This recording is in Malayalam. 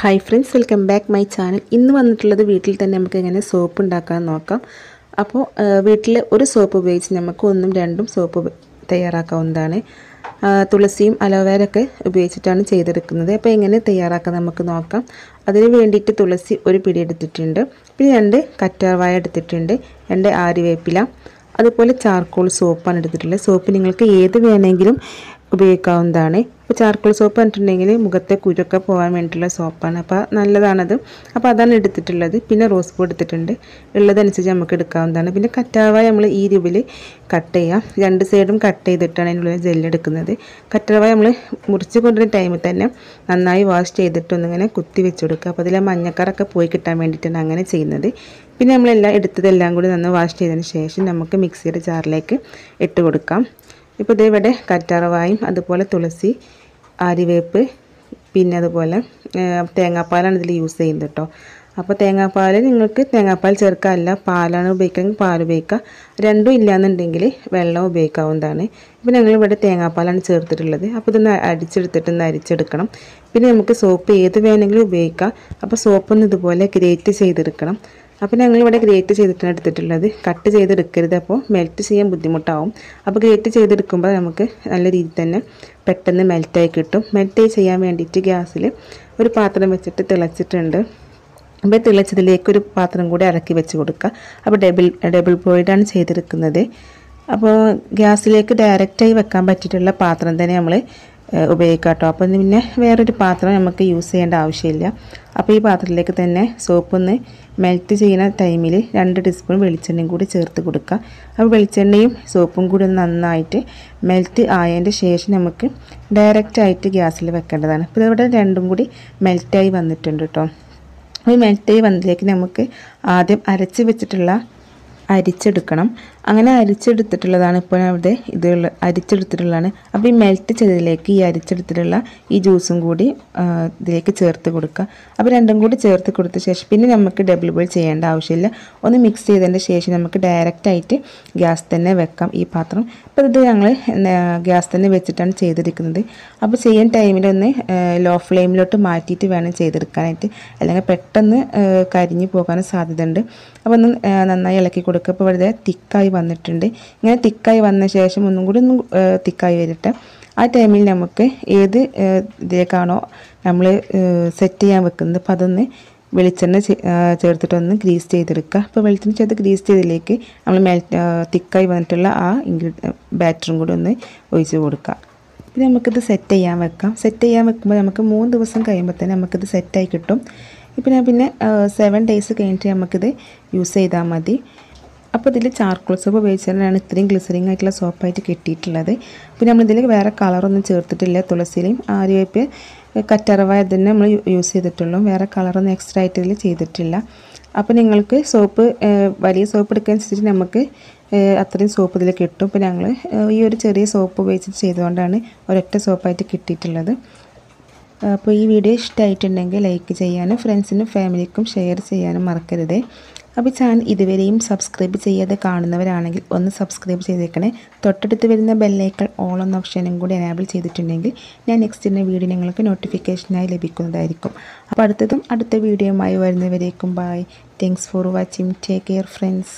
Hi friends welcome back my channel ഇന്ന് വന്നിട്ടുള്ളത് വീട്ടിൽ തന്നെ നമുക്ക് എങ്ങനെ സോപ്പ് ഉണ്ടാക്കാൻ നോക്കാം. അപ്പോൾ വീട്ടിൽ ഒരു സോപ്പ് ഉപയോഗിച്ച് നമുക്ക് ഒന്നും രണ്ടും സോപ്പ് തയ്യാറാക്കാവുന്നതാണ്. തുളസിയും അലോവേര ഒക്കെ ഉപയോഗിച്ചിട്ടാണ് ചെയ്തെടുക്കുന്നത്. അപ്പോൾ എങ്ങനെ തയ്യാറാക്കാം നമുക്ക് നോക്കാം. അതിന് വേണ്ടിയിട്ട് തുളസി ഒരു പിടി എടുത്തിട്ടുണ്ട്. പിന്നെ രണ്ട് കറ്റാർവായ എടുത്തിട്ടുണ്ട്. രണ്ട് ആരിവേപ്പില അതുപോലെ ചാർക്കോൾ സോപ്പാണ് എടുത്തിട്ടുള്ളത്. സോപ്പ് നിങ്ങൾക്ക് ഏത് വേണമെങ്കിലും ഉപയോഗിക്കാവുന്നതാണ്. ഇപ്പോൾ ചാർക്കോൾ സോപ്പ് പറഞ്ഞിട്ടുണ്ടെങ്കിൽ മുഖത്തെ കുരുക്കെ പോകാൻ വേണ്ടിയിട്ടുള്ള സോപ്പാണ്. അപ്പോൾ നല്ലതാണത്. അപ്പോൾ അതാണ് എടുത്തിട്ടുള്ളത്. പിന്നെ റോസ് പൂ എടുത്തിട്ടുണ്ട്. ഉള്ളതനുസരിച്ച് നമുക്ക് എടുക്കാവുന്നതാണ്. പിന്നെ കറ്റാവായ നമ്മൾ ഈ രൂപയിൽ കട്ട് ചെയ്യാം. രണ്ട് സൈഡും കട്ട് ചെയ്തിട്ടാണ് അതിനുള്ള ജെല്ലെടുക്കുന്നത് കറ്റാവായ നമ്മൾ മുറിച്ച് കൊണ്ടുവരുന്ന ടൈമിൽ തന്നെ നന്നായി വാഷ് ചെയ്തിട്ടൊന്നിങ്ങനെ കുത്തി വെച്ച് കൊടുക്കുക. അപ്പോൾ അതിലെ മഞ്ഞക്കറൊക്കെ പോയി കിട്ടാൻ വേണ്ടിയിട്ടാണ് അങ്ങനെ ചെയ്യുന്നത്. പിന്നെ നമ്മളെല്ലാം എടുത്തതെല്ലാം കൂടി നന്ന് വാഷ് ചെയ്തതിന് ശേഷം നമുക്ക് മിക്സിയുടെ ജാറിലേക്ക് ഇട്ട് കൊടുക്കാം. ഇപ്പോൾ ഇത് ഇവിടെ കറ്റാറവായും അതുപോലെ തുളസി ആര്യവേപ്പ് പിന്നെ അതുപോലെ തേങ്ങാപ്പാലാണ് ഇതിൽ യൂസ് ചെയ്യുന്നത് കേട്ടോ അപ്പോൾ തേങ്ങാപ്പാൽ നിങ്ങൾക്ക് തേങ്ങാപ്പാൽ ചേർക്കാമല്ല പാലാണ് ഉപയോഗിക്കണമെങ്കിൽ പാൽ ഉപയോഗിക്കുക രണ്ടും ഇല്ലയെന്നുണ്ടെങ്കിൽ വെള്ളം ഉപയോഗിക്കാവുന്നതാണ്. ഇപ്പോൾ ഞങ്ങൾ ഇവിടെ തേങ്ങാപ്പാലാണ് ചേർത്തിട്ടുള്ളത്. അപ്പോൾ ഇതൊന്ന് അടിച്ചെടുത്തിട്ട് ഒന്ന് അരിച്ചെടുക്കണം. പിന്നെ നമുക്ക് സോപ്പ് ഏത് വേണമെങ്കിലും ഉപയോഗിക്കാം. അപ്പോൾ സോപ്പൊന്ന് ഇതുപോലെ ഗ്രേറ്റ് ചെയ്തെടുക്കണം. അപ്പോൾ ഞങ്ങൾ ഇവിടെ ഗ്രേറ്റ് ചെയ്തിട്ടാണ് എടുത്തിട്ടുള്ളത്. കട്ട് ചെയ്തെടുക്കരുത്. അപ്പോൾ മെൽറ്റ് ചെയ്യാൻ ബുദ്ധിമുട്ടാവും. അപ്പോൾ ഗ്രേറ്റ് ചെയ്തെടുക്കുമ്പോൾ നമുക്ക് നല്ല രീതിയിൽ തന്നെ പെട്ടെന്ന് മെൽറ്റായി കിട്ടും. മെൽറ്റായി ചെയ്യാൻ വേണ്ടിയിട്ട് ഗ്യാസിൽ ഒരു പാത്രം വെച്ചിട്ട് തിളച്ചിട്ടുണ്ട്. അപ്പോൾ തിളച്ചതിലേക്ക് ഒരു പാത്രം കൂടി ഇറക്കി വെച്ച് കൊടുക്കുക. അപ്പോൾ ഡബിൾ ഡബിൾ ബോയിഡാണ് ചെയ്തെടുക്കുന്നത്. അപ്പോൾ ഗ്യാസിലേക്ക് ഡയറക്റ്റായി വെക്കാൻ പറ്റിയിട്ടുള്ള പാത്രം തന്നെ നമ്മൾ ഉപയോഗിക്കാം കേട്ടോ അപ്പോൾ പിന്നെ വേറൊരു പാത്രം നമുക്ക് യൂസ് ചെയ്യേണ്ട ആവശ്യമില്ല. അപ്പോൾ ഈ പാത്രത്തിലേക്ക് തന്നെ സോപ്പ് ഒന്ന് മെൽറ്റ് ചെയ്യുന്ന ടൈമിൽ രണ്ട് ടീസ്പൂൺ വെളിച്ചെണ്ണയും കൂടി ചേർത്ത് കൊടുക്കുക. അപ്പോൾ വെളിച്ചെണ്ണയും സോപ്പും കൂടി ഒന്ന് നന്നായിട്ട് മെൽറ്റ് ആയതിന്റെ ശേഷം നമുക്ക് ഡയറക്റ്റായിട്ട് ഗ്യാസിൽ വെക്കേണ്ടതാണ്. അപ്പോൾ ഇവിടെ രണ്ടും കൂടി മെൽറ്റായി വന്നിട്ടുണ്ട് കേട്ടോ അപ്പോൾ മെൽറ്റായി വന്നതിലേക്ക് നമുക്ക് ആദ്യം അരച്ച് വെച്ചിട്ടുള്ള അരിച്ചെടുക്കണം. അങ്ങനെ അരിച്ചെടുത്തിട്ടുള്ളതാണ് ഇപ്പോൾ അവിടെ ഇത് അരിച്ചെടുത്തിട്ടുള്ളതാണ്. അപ്പോൾ ഈ മെൽറ്റ് ചെയ്തതിലേക്ക് ഈ അരിച്ചെടുത്തിട്ടുള്ള ഈ ജ്യൂസും കൂടി ഇതിലേക്ക് ചേർത്ത് കൊടുക്കുക. അപ്പോൾ രണ്ടും കൂടി ചേർത്ത് കൊടുത്ത ശേഷം പിന്നെ നമുക്ക് ഡബിൾ ബോയിൽ ചെയ്യേണ്ട ആവശ്യമില്ല. ഒന്ന് മിക്സ് ചെയ്തതിന്റെ ശേഷം നമുക്ക് ഡയറക്റ്റായിട്ട് ഗ്യാസ് തന്നെ വെക്കാം ഈ പാത്രം. അപ്പോൾ ഇത് ഞങ്ങൾ ഗ്യാസ് തന്നെ വെച്ചിട്ടാണ് ചെയ്തിരിക്കുന്നത്. അപ്പോൾ ചെയ്യുന്ന ടൈമിലൊന്ന് ലോ ഫ്ലെയിമിലോട്ട് മാറ്റിയിട്ട് വേണം ചെയ്തെടുക്കാനായിട്ട്. അല്ലെങ്കിൽ പെട്ടെന്ന് കരിഞ്ഞു പോകാനും സാധ്യതയുണ്ട്. അപ്പോൾ ഒന്ന് നന്നായി ഇളക്കി കൊടുക്കുക. അപ്പോൾ വെറുതെ തിക്കായി വന്നിട്ടുണ്ട്. ഇങ്ങനെ തിക്കായി വന്ന ശേഷം ഒന്നും കൂടി ഒന്ന് തിക്കായി വരട്ടെ. ആ ടൈമിൽ നമുക്ക് ഏത് ഇതിലേക്കാണോ നമ്മൾ സെറ്റ് ചെയ്യാൻ വെക്കുന്നത് അപ്പോൾ അതൊന്ന് വെളിച്ചെണ്ണ ചേർത്തിട്ടൊന്ന് ഗ്രീസ് ചെയ്തെടുക്കുക. അപ്പോൾ വെളിച്ചെണ്ണ ചേർത്ത് ഗ്രീസ് ചെയ്തതിലേക്ക് നമ്മൾ മെൽ തിക്കായി വന്നിട്ടുള്ള ആ ഇൻഗ്രീ ബാറ്ററും കൂടി ഒന്ന് ഒഴിച്ച് കൊടുക്കുക. പിന്നെ നമുക്കിത് സെറ്റ് ചെയ്യാൻ വെക്കാം. സെറ്റ് ചെയ്യാൻ വെക്കുമ്പോൾ നമുക്ക് മൂന്ന് ദിവസം കഴിയുമ്പോൾ തന്നെ നമുക്കിത് സെറ്റായി കിട്ടും. ഇപ്പം ഞാൻ പിന്നെ സെവൻ ഡേയ്സ് കഴിഞ്ഞിട്ട് നമുക്കിത് യൂസ് ചെയ്താൽ മതി. അപ്പോൾ ഇതിൽ ചാർക്കോൾ സോപ്പ് ഉപയോഗിച്ചാലാണ് ഇത്രയും ഗ്ലിസറിങ് ആയിട്ടുള്ള സോപ്പായിട്ട് കിട്ടിയിട്ടുള്ളത്. പിന്നെ നമ്മളിതിൽ വേറെ കളറൊന്നും ചേർത്തിട്ടില്ല. തുളസിയിലും ആര്യവേപ്പ് കറ്ററവായ തന്നെ നമ്മൾ യൂസ് ചെയ്തിട്ടുള്ളൂ. വേറെ കളറൊന്നും എക്സ്ട്രാ ആയിട്ട് ഇതിൽ ചെയ്തിട്ടില്ല. അപ്പോൾ നിങ്ങൾക്ക് സോപ്പ് വലിയ സോപ്പ് എടുക്കാനുസരിച്ച് നമുക്ക് അത്രയും സോപ്പ് ഇതിൽ കിട്ടും. പിന്നെ ഞങ്ങൾ ഈ ഒരു ചെറിയ സോപ്പ് ഉപയോഗിച്ചിട്ട് ചെയ്തുകൊണ്ടാണ് ഒരൊറ്റ സോപ്പായിട്ട് കിട്ടിയിട്ടുള്ളത്. അപ്പോൾ ഈ വീഡിയോ ഇഷ്ടമായിട്ടുണ്ടെങ്കിൽ ലൈക്ക് ചെയ്യാനും ഫ്രണ്ട്സിനും ഫാമിലിക്കും ഷെയർ ചെയ്യാനും മറക്കരുത്. അപ്പോൾ ചാനൽ ഇതുവരെയും സബ്സ്ക്രൈബ് ചെയ്യാതെ കാണുന്നവരാണെങ്കിൽ ഒന്ന് സബ്സ്ക്രൈബ് ചെയ്തേക്കണേ. തൊട്ടടുത്ത് വരുന്ന ബെല്ലൈക്കൺ ഓൾ എന്ന ഓപ്ഷനും കൂടി എനാബിൾ ചെയ്തിട്ടുണ്ടെങ്കിൽ ഞാൻ നെക്സ്റ്റ് ഇന്ന വീഡിയോ നിങ്ങൾക്ക് നോട്ടിഫിക്കേഷനായി ലഭിക്കുന്നതായിരിക്കും. അപ്പോൾ അടുത്തതും അടുത്ത വീഡിയോയുമായി വരുന്നവരേക്കും bye thanks for watching take care friends